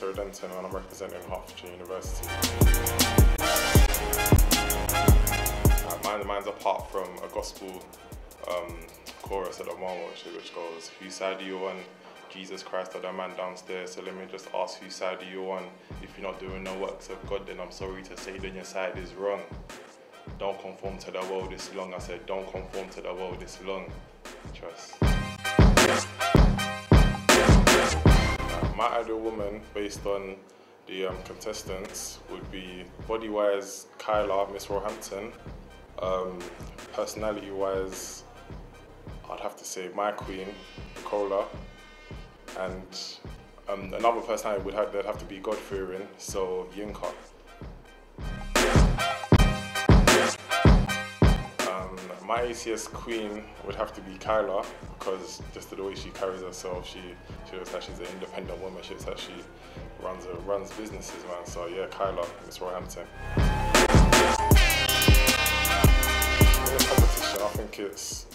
Hampton and I'm representing Hertfordshire University. Uh, mine, mine's apart from a gospel um, chorus at the moment, which, goes, Whose side are you on? Jesus Christ or the man downstairs. So let me just ask whose side are you on? If you're not doing the works of God, then I'm sorry to say then your side is wrong. Don't conform to the world this long. I said, don't conform to the world this long. Trust. Ideal woman, based on the um, contestants, would be body-wise Kyla, Miss Roehampton. Um, personality-wise, I'd have to say my queen, Nicola and um, another person I would have they'd have to be God fearing, so Yinka. My ACS queen would have to be Kyla because just the way she carries herself, she she looks like she's an independent woman. She looks like she runs a, runs businesses, man. So yeah, Kyla, Miss Roehampton. In the competition, I think it's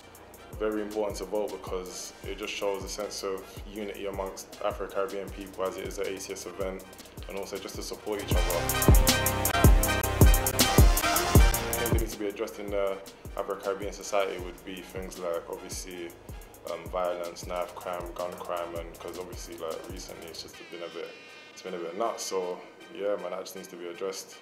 very important to vote because it just shows a sense of unity amongst Afro-Caribbean people as it is an ACS event and also just to support each other. In the Afro-Caribbean society would be things like obviously um, violence, knife crime, gun crime and because obviously like recently it's just been a bit it's been a bit nuts. So yeah man that just needs to be addressed